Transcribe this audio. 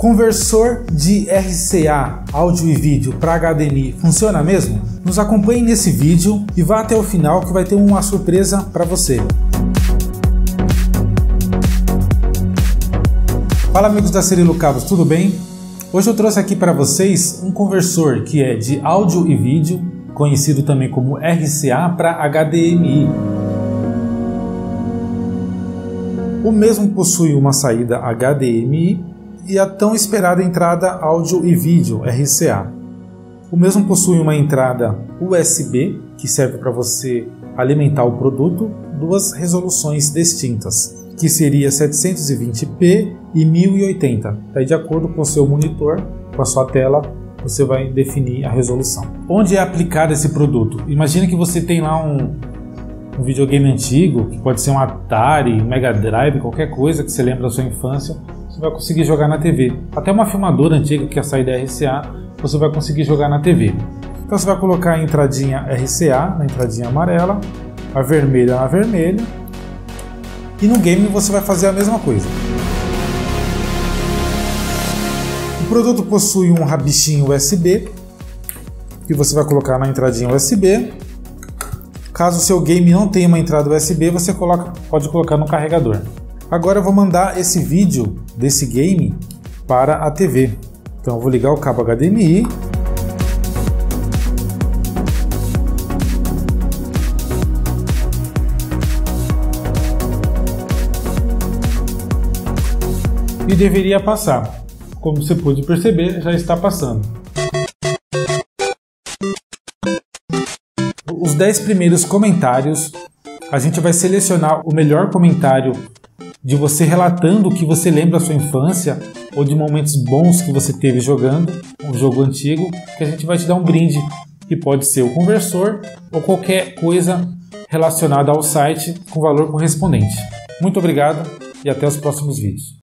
Conversor de RCA, áudio e vídeo para HDMI funciona mesmo? Nos acompanhe nesse vídeo e vá até o final que vai ter uma surpresa para você. Fala amigos da Cirilo Cabos, tudo bem? Hoje eu trouxe aqui para vocês um conversor que é de áudio e vídeo, conhecido também como RCA para HDMI. O mesmo possui uma saída HDMI e a tão esperada entrada áudio e vídeo RCA. O mesmo possui uma entrada USB, que serve para você alimentar o produto, duas resoluções distintas, que seria 720p e 1080. Daí, de acordo com o seu monitor, com a sua tela, você vai definir a resolução. Onde é aplicado esse produto? Imagina que você tem lá um, um videogame antigo, que pode ser um Atari, Mega Drive, qualquer coisa que você lembra da sua infância, você vai conseguir jogar na TV. Até uma filmadora antiga que é a saída RCA, você vai conseguir jogar na TV. Então você vai colocar a entradinha RCA na entradinha amarela, a vermelha na vermelha, e no game você vai fazer a mesma coisa. O produto possui um rabichinho USB, que você vai colocar na entradinha USB. Caso seu game não tenha uma entrada USB, você coloca, pode colocar no carregador. Agora eu vou mandar esse vídeo desse game para a TV. Então eu vou ligar o cabo HDMI. E deveria passar. Como você pode perceber, já está passando. 10 primeiros comentários, a gente vai selecionar o melhor comentário de você relatando o que você lembra da sua infância ou de momentos bons que você teve jogando um jogo antigo, que a gente vai te dar um brinde que pode ser o conversor ou qualquer coisa relacionada ao site com valor correspondente. Muito obrigado e até os próximos vídeos.